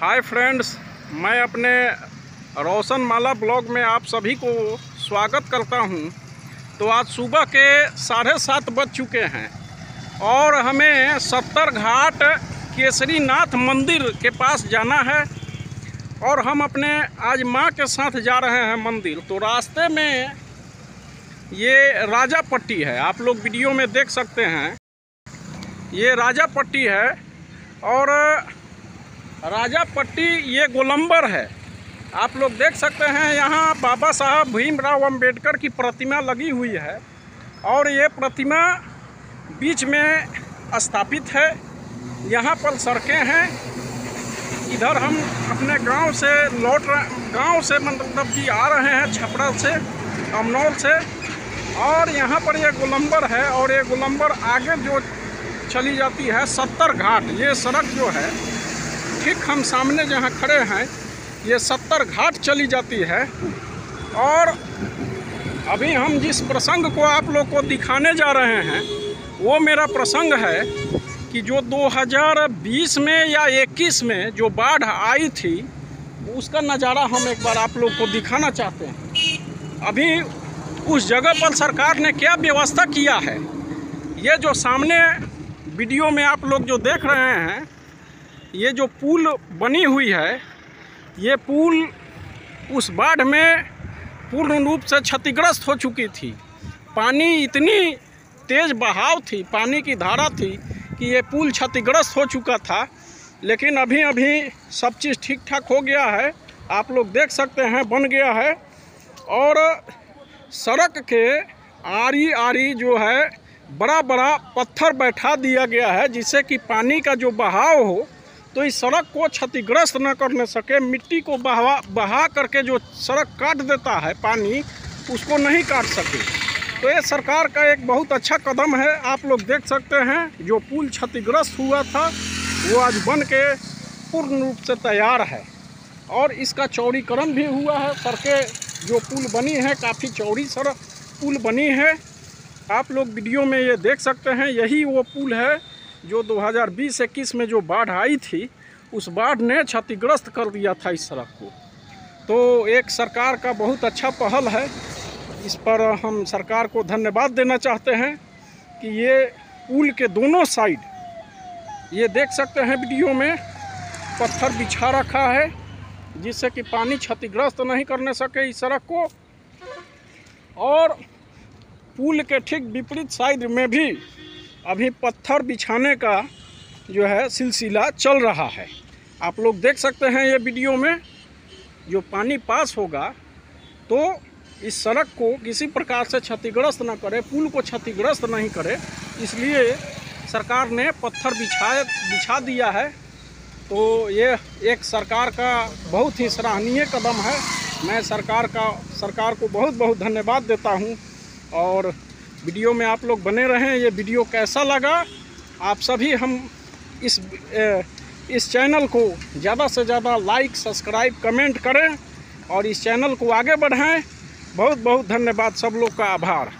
Hi friends मैं अपने रोशन माला blog में आप सभी को स्वागत करता हूँ। तो आज सुबह के साढ़े सात बज चुके हैं और हमें सत्तर घाट केसरी नाथ मंदिर के पास जाना है और हम अपने आज माँ के साथ जा रहे हैं मंदिर। तो रास्ते में ये राजा पट्टी है। आप लोग वीडियो में देख सकते हैं। ये राजा पट्टी है और राजा पट्टी ये गोलंबर है। आप लोग देख सकते हैं यहाँ बाबा साहब भीमराव अंबेडकर की प्रतिमा लगी हुई है और ये प्रतिमा बीच में स्थापित है। यहाँ पर सड़कें हैं। इधर हम अपने गाँव से लौट रहे, गाँव से मतलब कि आ रहे हैं छपरा से अमनौर से। और यहाँ पर ये गोलंबर है और ये गोलंबर आगे जो चली जाती है सत्तर घाट, ये सड़क जो है ठीक हम सामने जहाँ खड़े हैं, ये सत्तर घाट चली जाती है। और अभी हम जिस प्रसंग को आप लोग को दिखाने जा रहे हैं, वो मेरा प्रसंग है कि जो 2020 में या 21 में जो बाढ़ आई थी, उसका नज़ारा हम एक बार आप लोग को दिखाना चाहते हैं। अभी उस जगह पर सरकार ने क्या व्यवस्था किया है, ये जो सामने वीडियो में आप लोग जो देख रहे हैं ये जो पुल बनी हुई है, ये पुल उस बाढ़ में पूर्ण रूप से क्षतिग्रस्त हो चुकी थी। पानी इतनी तेज़ बहाव थी, पानी की धारा थी कि ये पुल क्षतिग्रस्त हो चुका था। लेकिन अभी अभी सब चीज़ ठीक ठाक हो गया है, आप लोग देख सकते हैं, बन गया है। और सड़क के आरी आरी जो है बड़ा बड़ा पत्थर बैठा दिया गया है, जिससे कि पानी का जो बहाव हो तो इस सड़क को क्षतिग्रस्त न करने सके, मिट्टी को बहा बहा करके जो सड़क काट देता है पानी, उसको नहीं काट सके। तो ये सरकार का एक बहुत अच्छा कदम है, आप लोग देख सकते हैं, जो पुल क्षतिग्रस्त हुआ था, वो आज बन के पूर्ण रूप से तैयार है। और इसका चौड़ीकरण भी हुआ है सड़कें जो पुल बनी है, काफ़ी चौड़ी सड़क पुल बनी है। आप लोग वीडियो में ये देख सकते हैं, यही वो पुल है जो 2020-21 में जो बाढ़ आई थी, उस बाढ़ ने क्षतिग्रस्त कर दिया था इस सड़क को। तो एक सरकार का बहुत अच्छा पहल है। इस पर हम सरकार को धन्यवाद देना चाहते हैं कि ये पुल के दोनों साइड, ये देख सकते हैं वीडियो में, पत्थर बिछा रखा है, जिससे कि पानी क्षतिग्रस्त नहीं करने सके इस सड़क को। और पुल के ठीक विपरीत साइड में भी अभी पत्थर बिछाने का जो है सिलसिला चल रहा है। आप लोग देख सकते हैं ये वीडियो में जो पानी पास होगा तो इस सड़क को किसी प्रकार से क्षतिग्रस्त ना करे, पुल को क्षतिग्रस्त नहीं करे। इसलिए सरकार ने पत्थर बिछाए बिछा दिया है। तो ये एक सरकार का बहुत ही सराहनीय कदम है। मैं सरकार का सरकार को बहुत बहुत धन्यवाद देता हूँ और वीडियो में आप लोग बने रहें, ये वीडियो कैसा लगा, आप सभी हम इस इस चैनल को ज़्यादा से ज़्यादा लाइक, सब्सक्राइब, कमेंट करें और इस चैनल को आगे बढ़ाएँ। बहुत बहुत धन्यवाद, सब लोग का आभार।